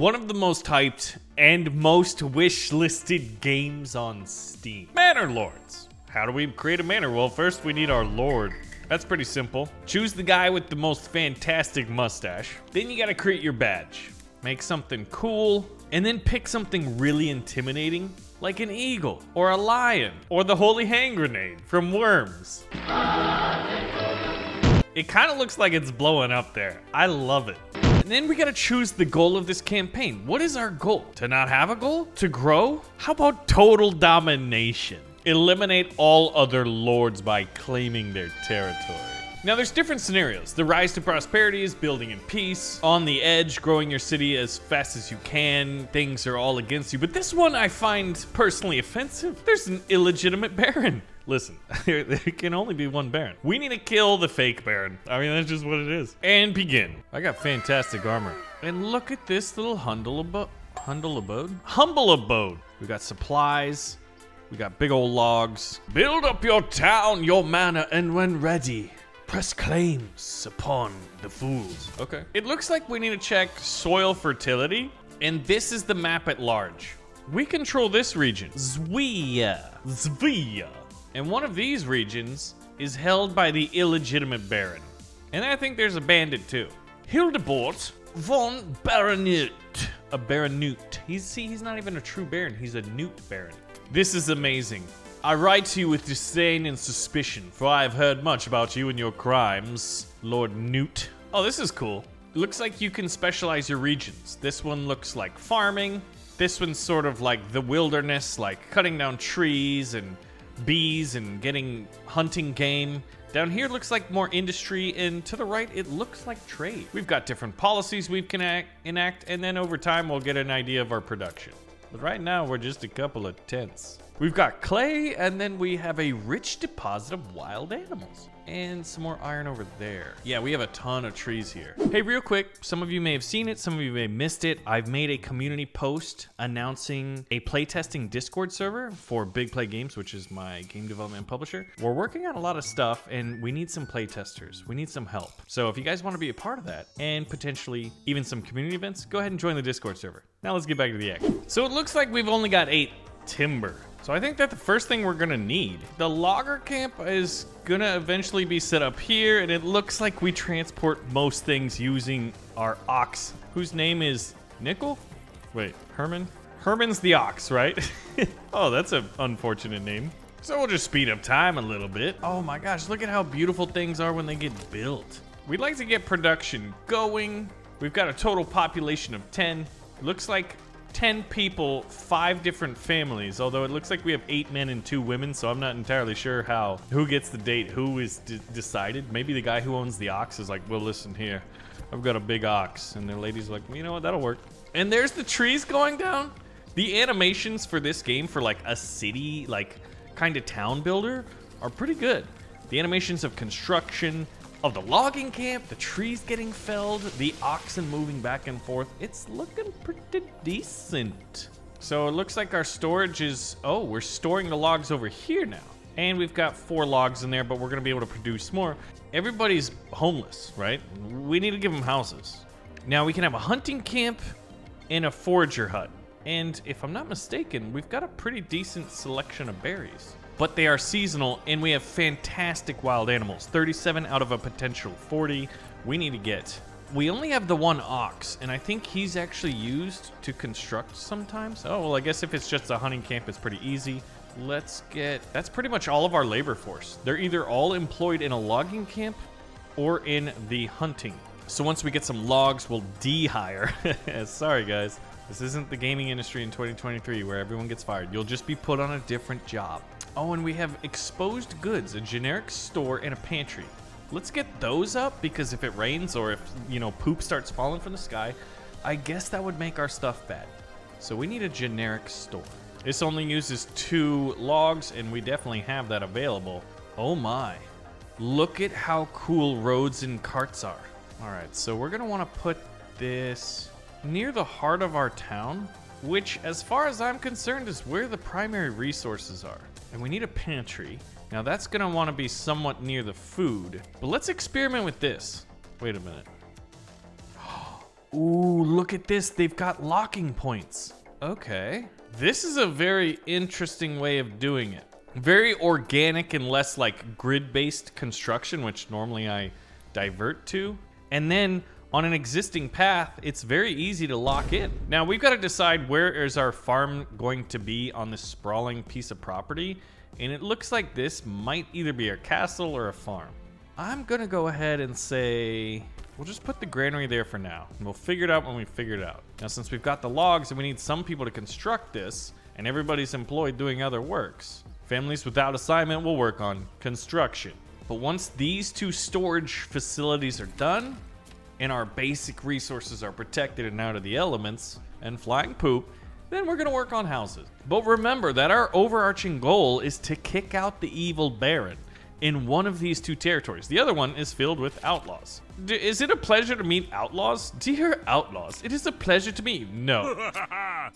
one of the most hyped and most wish listed games on Steam. Manor Lords. How do we create a manor? Well, first we need our lord. That's pretty simple. Choose the guy with the most fantastic mustache. Then you gotta create your badge. Make something cool, and then pick something really intimidating, like an eagle, or a lion, or the holy hand grenade from Worms. It kind of looks like it's blowing up there. I love it. And then we gotta choose the goal of this campaign. What is our goal? To not have a goal? To grow? How about total domination? Eliminate all other lords by claiming their territory. Now there's different scenarios. The rise to prosperity is building in peace. On the edge, growing your city as fast as you can. Things are all against you. But this one I find personally offensive. There's an illegitimate baron. Listen, there, there can only be one Baron. We need to kill the fake Baron. I mean, that's just what it is. And begin. I got fantastic armor. And look at this little hundle abode. Hundle abode? Humble abode. We got supplies. We got big old logs. Build up your town, your manor, and when ready, press claims upon the fools. Okay. It looks like we need to check soil fertility, and this is the map at large. We control this region. Zwia. Zwia. And one of these regions is held by the illegitimate Baron. And I think there's a bandit too. Hildebort von Baronut. A Baronut. He's see, he's not even a true Baron, he's a Newt Baron. This is amazing. I write to you with disdain and suspicion, for I have heard much about you and your crimes, Lord Newt. Oh, this is cool. Looks like you can specialize your regions. This one looks like farming. This one's sort of like the wilderness, like cutting down trees and bees and getting hunting game. Down here looks like more industry, and to the right, it looks like trade. We've got different policies we can enact, and then over time, we'll get an idea of our production. But right now, we're just a couple of tents. We've got clay, and then we have a rich deposit of wild animals. And some more iron over there. Yeah, we have a ton of trees here. Hey, real quick, some of you may have seen it, some of you may have missed it. I've made a community post announcing a playtesting Discord server for Big Play Games, which is my game development publisher. We're working on a lot of stuff, and we need some playtesters. We need some help. So if you guys want to be a part of that, and potentially even some community events, go ahead and join the Discord server. Now let's get back to the action. So it looks like we've only got eight timber. So I think that the first thing we're gonna need, the logger camp is gonna eventually be set up here, and it looks like we transport most things using our ox, whose name is Nickel? Wait, Herman? Herman's the ox, right? oh, that's an unfortunate name. So we'll just speed up time a little bit. Oh my gosh, look at how beautiful things are when they get built. We'd like to get production going. We've got a total population of 10. Looks like 10 people, five different families, although it looks like we have eight men and two women, so I'm not entirely sure how, who gets the date, who is decided. Maybe the guy who owns the ox is like, well, listen here, I've got a big ox. And the lady's like, you know what, that'll work. And there's the trees going down. The animations for this game for like a city, like kind of town builder are pretty good. The animations of construction, of the logging camp, the trees getting felled, the oxen moving back and forth. It's looking pretty decent. So it looks like our storage is, oh, we're storing the logs over here now. And we've got four logs in there, but we're gonna be able to produce more. Everybody's homeless, right? We need to give them houses. Now we can have a hunting camp and a forager hut. And if I'm not mistaken, we've got a pretty decent selection of berries but they are seasonal, and we have fantastic wild animals. 37 out of a potential 40 we need to get. We only have the one ox, and I think he's actually used to construct sometimes. Oh, well, I guess if it's just a hunting camp, it's pretty easy. Let's get... That's pretty much all of our labor force. They're either all employed in a logging camp or in the hunting. So once we get some logs, we'll de-hire. Sorry, guys. This isn't the gaming industry in 2023 where everyone gets fired. You'll just be put on a different job. Oh, and we have exposed goods, a generic store, and a pantry. Let's get those up because if it rains or if, you know, poop starts falling from the sky, I guess that would make our stuff bad. So we need a generic store. This only uses two logs, and we definitely have that available. Oh my. Look at how cool roads and carts are. All right, so we're gonna wanna put this near the heart of our town, which as far as I'm concerned is where the primary resources are. And we need a pantry. Now that's gonna wanna be somewhat near the food, but let's experiment with this. Wait a minute. Ooh, look at this. They've got locking points. Okay. This is a very interesting way of doing it. Very organic and less like grid-based construction, which normally I divert to. And then on an existing path, it's very easy to lock in. Now we've got to decide where is our farm going to be on this sprawling piece of property. And it looks like this might either be a castle or a farm. I'm gonna go ahead and say, we'll just put the granary there for now. And we'll figure it out when we figure it out. Now since we've got the logs and we need some people to construct this, and everybody's employed doing other works, families without assignment will work on construction. But once these two storage facilities are done, and our basic resources are protected and out of the elements, and flying poop, then we're gonna work on houses. But remember that our overarching goal is to kick out the evil Baron in one of these two territories. The other one is filled with outlaws. D is it a pleasure to meet outlaws? Dear outlaws, it is a pleasure to meet. No.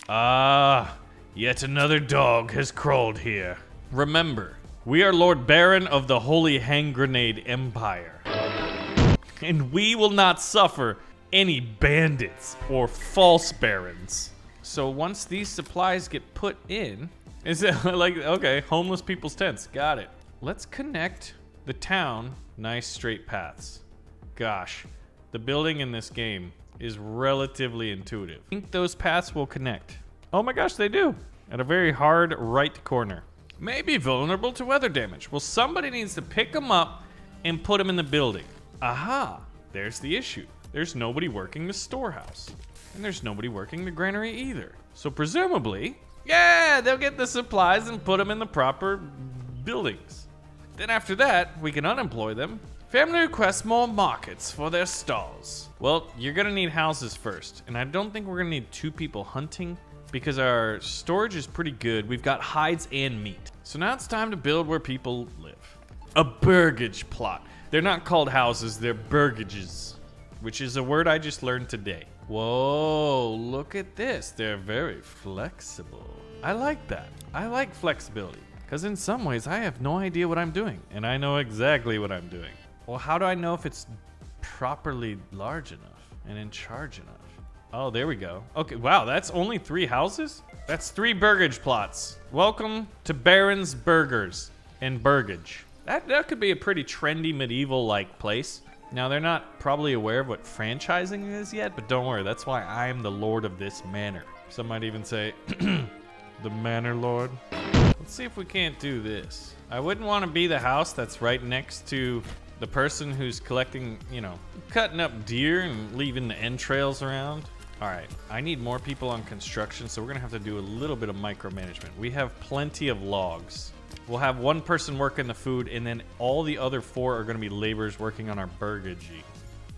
Ah, yet another dog has crawled here. Remember, we are Lord Baron of the Holy Hand Grenade Empire and we will not suffer any bandits or false barons. So once these supplies get put in, is it like, okay, homeless people's tents, got it. Let's connect the town, nice straight paths. Gosh, the building in this game is relatively intuitive. I think those paths will connect. Oh my gosh, they do. At a very hard right corner. May be vulnerable to weather damage. Well, somebody needs to pick them up and put them in the building. Aha, there's the issue. There's nobody working the storehouse. And there's nobody working the granary either. So presumably, yeah, they'll get the supplies and put them in the proper buildings. Then after that, we can unemploy them. Family requests more markets for their stalls. Well, you're gonna need houses first. And I don't think we're gonna need two people hunting because our storage is pretty good. We've got hides and meat. So now it's time to build where people live. A burgage plot. They're not called houses, they're burgages, which is a word I just learned today. Whoa, look at this. They're very flexible. I like that. I like flexibility. Because in some ways, I have no idea what I'm doing, and I know exactly what I'm doing. Well, how do I know if it's properly large enough and in charge enough? Oh, there we go. Okay, wow, that's only three houses? That's three burgage plots. Welcome to Baron's Burgers and Burgage. That, that could be a pretty trendy medieval-like place. Now, they're not probably aware of what franchising is yet, but don't worry, that's why I am the lord of this manor. Some might even say, the manor lord. Let's see if we can't do this. I wouldn't want to be the house that's right next to the person who's collecting, you know, cutting up deer and leaving the entrails around. All right, I need more people on construction, so we're gonna have to do a little bit of micromanagement. We have plenty of logs. We'll have one person working the food, and then all the other four are going to be laborers working on our burgagey.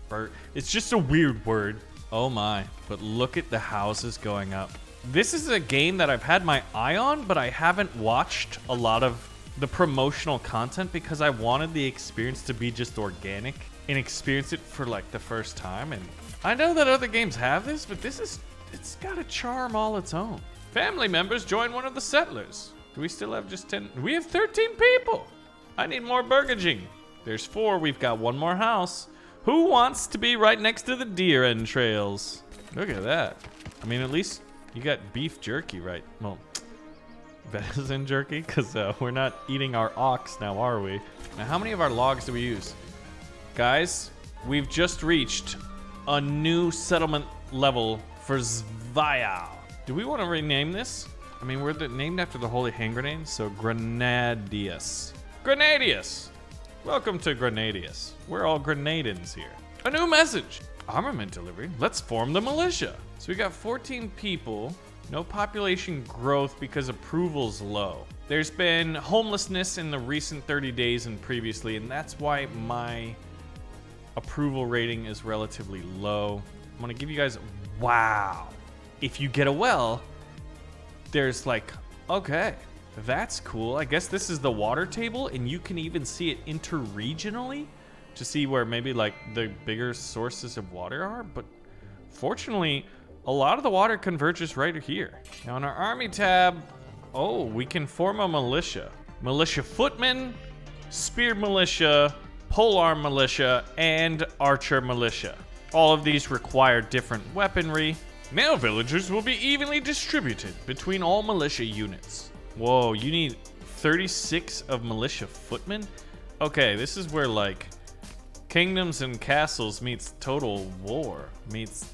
Bur it's just a weird word. Oh my. But look at the houses going up. This is a game that I've had my eye on, but I haven't watched a lot of the promotional content because I wanted the experience to be just organic and experience it for like the first time. And I know that other games have this, but this is, it's got a charm all its own. Family members join one of the settlers. Do we still have just 10? We have 13 people. I need more burgaging. There's four. We've got one more house. Who wants to be right next to the deer entrails? Look at that. I mean, at least you got beef jerky, right? Well, venison jerky, because uh, we're not eating our ox now, are we? Now, how many of our logs do we use? Guys, we've just reached a new settlement level for Zvaya. Do we want to rename this? I mean, we're the, named after the holy hand grenade, so Grenadius. Grenadius! Welcome to Grenadius. We're all Grenadins here. A new message! Armament delivery. Let's form the militia. So we got 14 people. No population growth because approval's low. There's been homelessness in the recent 30 days and previously, and that's why my approval rating is relatively low. I'm gonna give you guys, wow. If you get a well, there's like, okay, that's cool. I guess this is the water table, and you can even see it interregionally to see where maybe like the bigger sources of water are. But fortunately, a lot of the water converges right here. Now on our army tab, oh, we can form a militia. Militia footmen, spear militia, polearm militia, and archer militia. All of these require different weaponry. Male villagers will be evenly distributed between all militia units. Whoa, you need 36 of militia footmen? Okay, this is where like Kingdoms and Castles meets Total War meets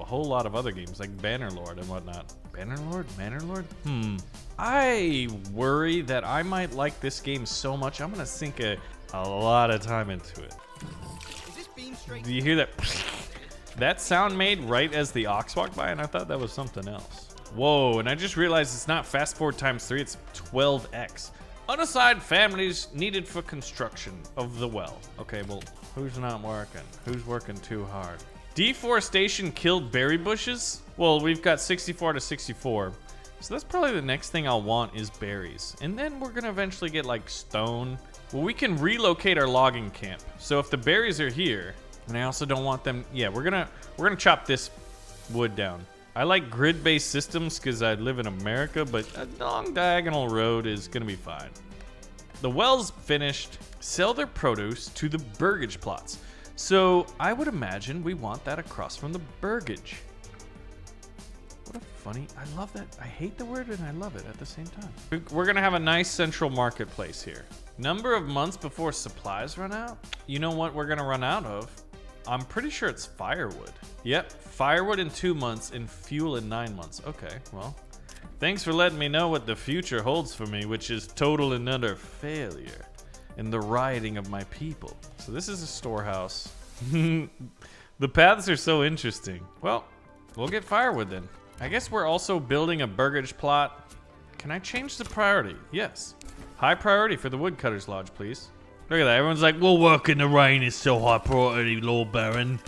a whole lot of other games like Bannerlord and whatnot. Bannerlord? Bannerlord? Hmm. I worry that I might like this game so much, I'm gonna sink a, a lot of time into it. Do you hear that? that sound made right as the ox walked by, and I thought that was something else. Whoa, and I just realized it's not fast forward times three, it's 12x. Unassigned families needed for construction of the well. Okay, well, who's not working? Who's working too hard? Deforestation killed berry bushes? Well, we've got 64 to 64. So that's probably the next thing I'll want is berries. And then we're gonna eventually get like stone. Well, we can relocate our logging camp. So if the berries are here, and I also don't want them, yeah, we're gonna, we're gonna chop this wood down. I like grid-based systems because I live in America, but a long diagonal road is gonna be fine. The well's finished. Sell their produce to the burgage plots. So I would imagine we want that across from the burgage. What a funny, I love that. I hate the word and I love it at the same time. We're gonna have a nice central marketplace here. Number of months before supplies run out? You know what we're gonna run out of? I'm pretty sure it's firewood. Yep, firewood in two months and fuel in nine months. Okay, well, thanks for letting me know what the future holds for me, which is total and utter failure in the rioting of my people. So this is a storehouse. the paths are so interesting. Well, we'll get firewood then. I guess we're also building a burgage plot. Can I change the priority? Yes. High priority for the woodcutters lodge, please. Look at that. Everyone's like, we'll work in the rain. It's so high priority, Lord Baron.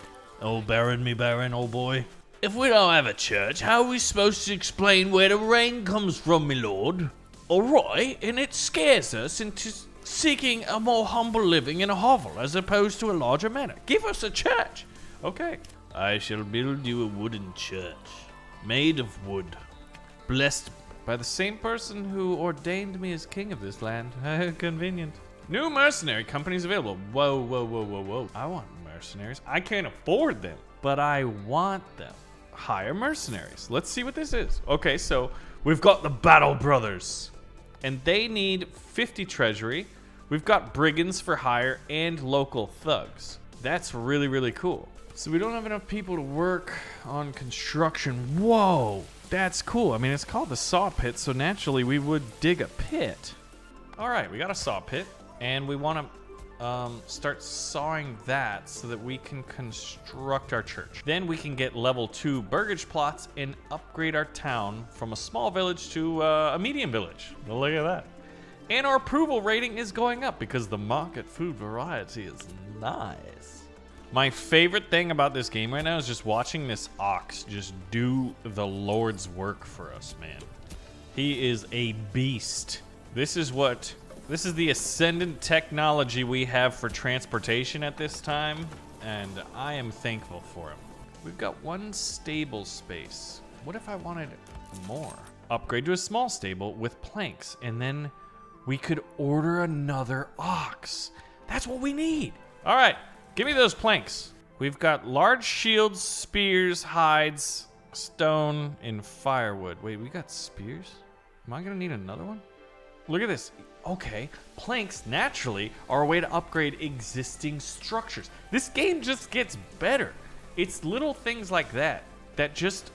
Old Baron, me Baron, old boy. If we don't have a church, how are we supposed to explain where the rain comes from, my lord? Alright, and it scares us into seeking a more humble living in a hovel as opposed to a larger manor. Give us a church. Okay. I shall build you a wooden church, made of wood, blessed by the same person who ordained me as king of this land. Convenient. New mercenary companies available. Whoa, whoa, whoa, whoa, whoa. I want mercenaries. I can't afford them, but I want them. Hire mercenaries. Let's see what this is. Okay, so we've got the Battle Brothers, and they need 50 treasury. We've got brigands for hire and local thugs. That's really, really cool. So we don't have enough people to work on construction. Whoa, that's cool. I mean, it's called the saw pit, so naturally we would dig a pit. All right, we got a saw pit, and we want to um, start sawing that so that we can construct our church. Then we can get level two burgage plots and upgrade our town from a small village to uh, a medium village. Look at that. And our approval rating is going up because the market food variety is nice. My favorite thing about this game right now is just watching this ox just do the Lord's work for us, man. He is a beast. This is what, this is the ascendant technology we have for transportation at this time, and I am thankful for it. We've got one stable space. What if I wanted more? Upgrade to a small stable with planks, and then we could order another ox. That's what we need. All right, give me those planks. We've got large shields, spears, hides, stone, and firewood. Wait, we got spears? Am I gonna need another one? Look at this. Okay, planks naturally are a way to upgrade existing structures. This game just gets better. It's little things like that that just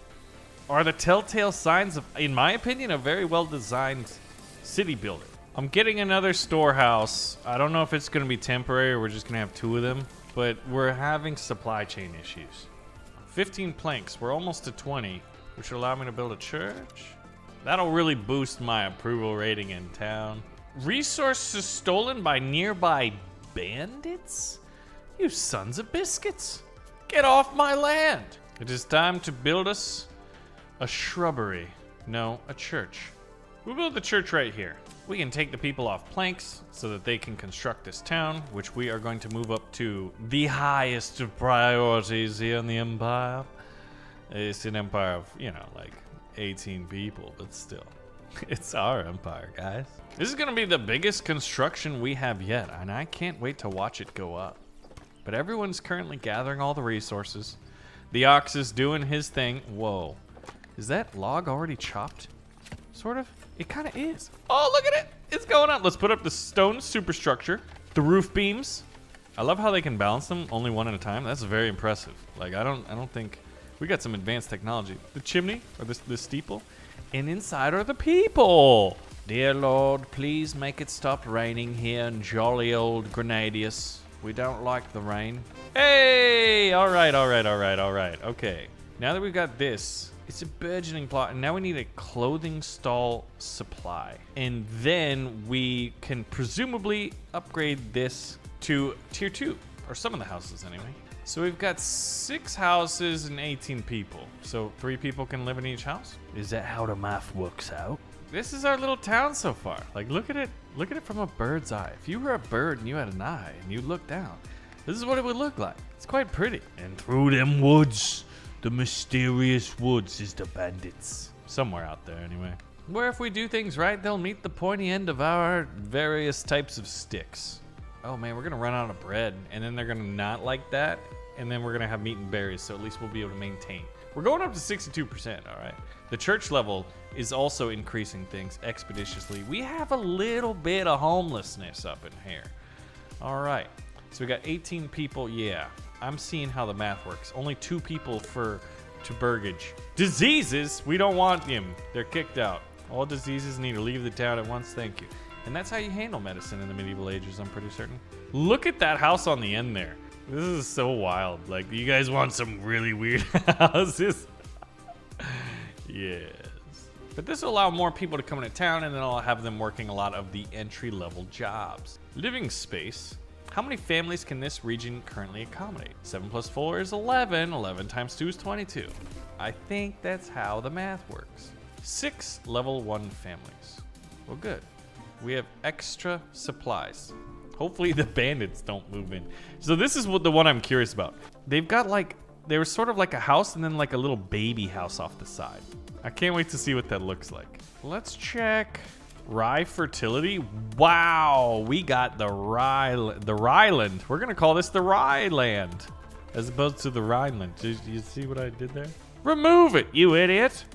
are the telltale signs of, in my opinion, a very well designed city builder. I'm getting another storehouse. I don't know if it's going to be temporary or we're just going to have two of them, but we're having supply chain issues. 15 planks. We're almost to 20, which will allow me to build a church. That'll really boost my approval rating in town. Resources stolen by nearby bandits? You sons of biscuits. Get off my land. It is time to build us a shrubbery. No, a church. We'll build the church right here. We can take the people off planks so that they can construct this town, which we are going to move up to the highest of priorities here in the Empire. It's an empire of, you know, like 18 people, but still. It's our empire, guys. This is to be the biggest construction we have yet, and I can't wait to watch it go up. But everyone's currently gathering all the resources. The ox is doing his thing. Whoa. Is that log already chopped? Sort of? It kind of is. Oh, look at it. It's going up. Let's put up the stone superstructure. The roof beams. I love how they can balance them only one at a time. That's very impressive. Like, I don't I don't think... We got some advanced technology. The chimney, or the, the steeple. And inside are the people. Dear Lord, please make it stop raining here in jolly old Grenadius. We don't like the rain. Hey! All right, all right, all right, all right. Okay. Now that we've got this, it's a burgeoning plot, and now we need a clothing stall supply. And then we can presumably upgrade this to tier two, or some of the houses anyway. So we've got six houses and 18 people. So three people can live in each house? Is that how the math works out? This is our little town so far. Like, look at it. Look at it from a bird's eye. If you were a bird and you had an eye and you looked down, this is what it would look like. It's quite pretty. And through them woods, the mysterious woods is the bandits. Somewhere out there, anyway. Where if we do things right, they'll meet the pointy end of our various types of sticks. Oh man, we're gonna run out of bread, and then they're gonna not like that, and then we're gonna have meat and berries, so at least we'll be able to maintain. We're going up to 62%, all right? The church level is also increasing things expeditiously. We have a little bit of homelessness up in here. All right, so we got 18 people. Yeah, I'm seeing how the math works. Only two people for to Burgage. Diseases, we don't want them. They're kicked out. All diseases need to leave the town at once. Thank you. And that's how you handle medicine in the medieval ages, I'm pretty certain. Look at that house on the end there. This is so wild. Like, you guys want some really weird houses? yes. But this will allow more people to come into town and then I'll have them working a lot of the entry level jobs. Living space. How many families can this region currently accommodate? 7 plus 4 is 11. 11 times 2 is 22. I think that's how the math works. Six level 1 families. Well, good. We have extra supplies. Hopefully the bandits don't move in. So this is what the one I'm curious about. They've got like, they were sort of like a house and then like a little baby house off the side. I can't wait to see what that looks like. Let's check rye fertility. Wow, we got the rye, the Ryeland. We're gonna call this the Ryeland, as opposed to the Rhineland. Did you see what I did there? Remove it, you idiot!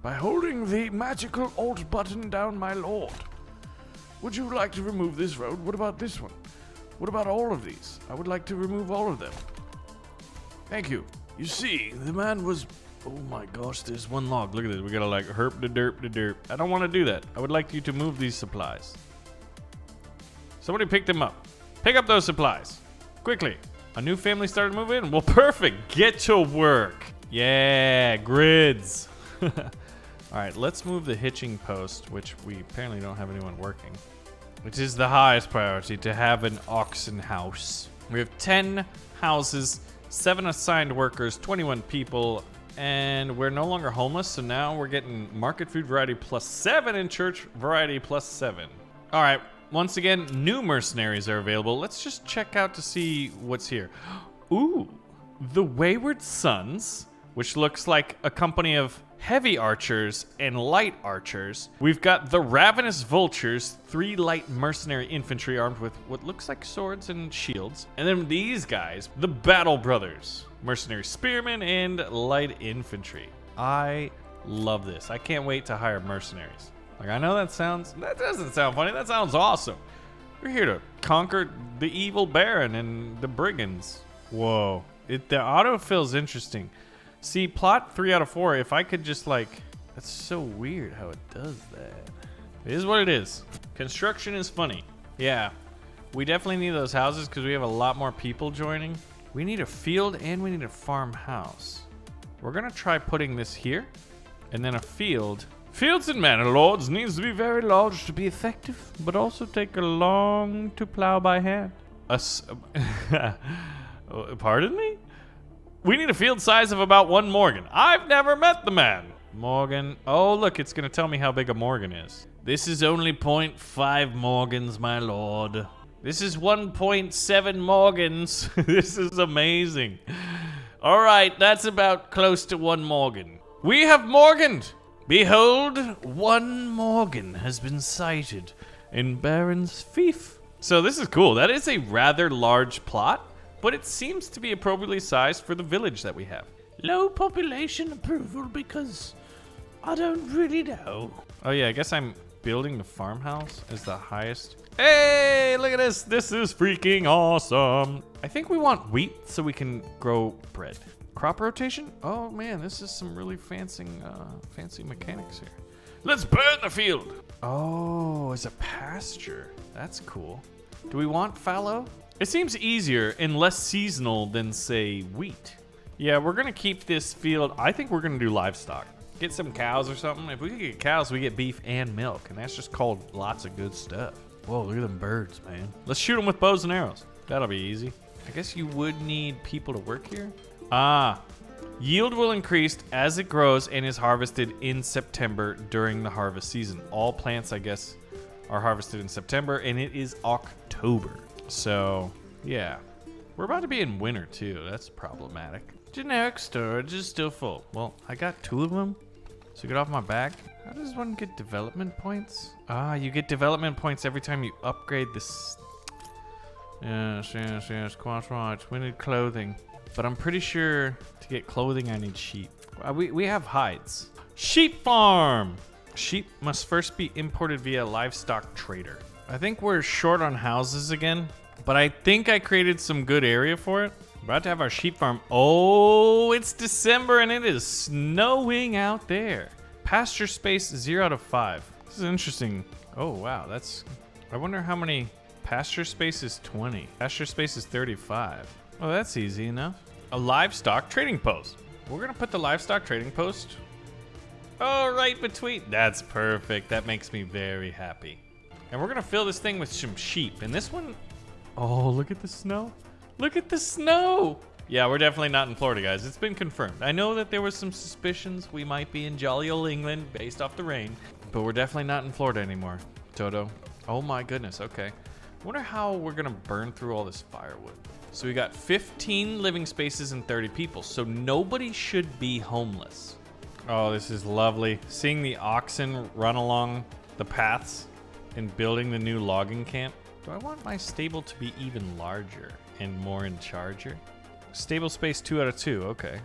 By holding the magical Alt button down, my lord. Would you like to remove this road? What about this one? What about all of these? I would like to remove all of them. Thank you. You see, the man was. Oh my gosh, there's one log. Look at this. We gotta like herp the derp the derp. I don't want to do that. I would like you to move these supplies. Somebody pick them up. Pick up those supplies. Quickly. A new family started moving in? Well, perfect. Get to work. Yeah, grids. All right, let's move the hitching post, which we apparently don't have anyone working. Which is the highest priority, to have an oxen house. We have 10 houses, 7 assigned workers, 21 people, and we're no longer homeless, so now we're getting market food variety plus 7 and church variety plus 7. All right, once again, new mercenaries are available. Let's just check out to see what's here. Ooh, the Wayward Sons, which looks like a company of heavy archers and light archers. We've got the Ravenous Vultures, three light mercenary infantry armed with what looks like swords and shields. And then these guys, the Battle Brothers, mercenary spearmen and light infantry. I love this. I can't wait to hire mercenaries. Like, I know that sounds, that doesn't sound funny. That sounds awesome. We're here to conquer the evil Baron and the brigands. Whoa. It, the autofill's interesting. See, plot three out of four, if I could just like, that's so weird how it does that. It is what it is. Construction is funny. Yeah, we definitely need those houses because we have a lot more people joining. We need a field and we need a farmhouse. We're gonna try putting this here and then a field. Fields and manor lords needs to be very large to be effective, but also take a long to plow by hand. A uh, Pardon me? We need a field size of about one Morgan. I've never met the man. Morgan. Oh, look, it's going to tell me how big a Morgan is. This is only 0.5 Morgans, my lord. This is 1.7 Morgans. this is amazing. All right, that's about close to one Morgan. We have Morganed. Behold, one Morgan has been sighted in Baron's fief. So this is cool. That is a rather large plot but it seems to be appropriately sized for the village that we have. Low population approval because I don't really know. Oh yeah, I guess I'm building the farmhouse as the highest. Hey, look at this. This is freaking awesome. I think we want wheat so we can grow bread. Crop rotation? Oh man, this is some really fancy, uh, fancy mechanics here. Let's burn the field. Oh, as a pasture. That's cool. Do we want fallow? It seems easier and less seasonal than, say, wheat. Yeah, we're gonna keep this field. I think we're gonna do livestock. Get some cows or something. If we could get cows, we get beef and milk, and that's just called lots of good stuff. Whoa, look at them birds, man. Let's shoot them with bows and arrows. That'll be easy. I guess you would need people to work here. Ah, yield will increase as it grows and is harvested in September during the harvest season. All plants, I guess, are harvested in September, and it is October. So, yeah. We're about to be in winter, too. That's problematic. Generic storage is still full. Well, I got two of them. So get off my back. How does one get development points? Ah, you get development points every time you upgrade this. Yes, yes, yes. Right. We need clothing. But I'm pretty sure to get clothing, I need sheep. Uh, we, we have hides. Sheep farm! Sheep must first be imported via livestock trader. I think we're short on houses again, but I think I created some good area for it. About to have our sheep farm. Oh, it's December and it is snowing out there. Pasture space zero out of five. This is interesting. Oh, wow. That's. I wonder how many. Pasture space is 20. Pasture space is 35. Oh, that's easy enough. A livestock trading post. We're to put the livestock trading post. Oh, right between. That's perfect. That makes me very happy. And we're going to fill this thing with some sheep. And this one. Oh, look at the snow. Look at the snow. Yeah, we're definitely not in Florida, guys. It's been confirmed. I know that there was some suspicions we might be in jolly old England based off the rain, but we're definitely not in Florida anymore. Toto. Oh my goodness. Okay. Wonder how we're gonna burn through all this firewood. So we got 15 living spaces and 30 people, so nobody should be homeless. Oh, this is lovely. Seeing the oxen run along the paths and building the new logging camp. Do I want my stable to be even larger and more in charger? Stable space two out of two, okay.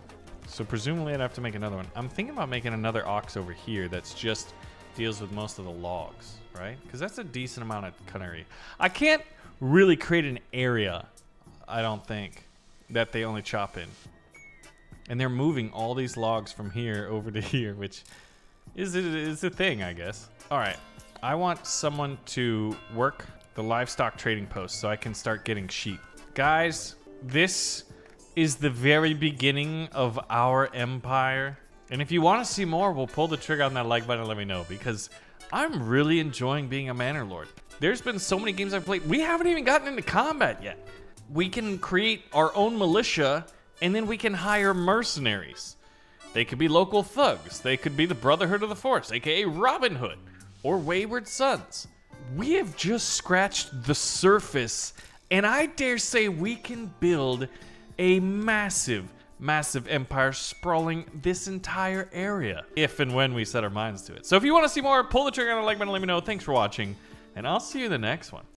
So presumably I'd have to make another one. I'm thinking about making another ox over here that's just deals with most of the logs, right? Because that's a decent amount of cannery. I can't really create an area, I don't think, that they only chop in. And they're moving all these logs from here over to here, which is is a thing, I guess. All right, I want someone to work the livestock trading post so I can start getting sheep. Guys, this is the very beginning of our empire. And if you want to see more, we'll pull the trigger on that like button and let me know because I'm really enjoying being a Manor Lord. There's been so many games I've played. We haven't even gotten into combat yet. We can create our own militia and then we can hire mercenaries. They could be local thugs. They could be the Brotherhood of the Forest, aka Robin Hood, or Wayward Sons. We have just scratched the surface, and I dare say we can build a massive, massive empire sprawling this entire area if and when we set our minds to it. So if you want to see more, pull the trigger on the like button, let me know. Thanks for watching, and I'll see you in the next one.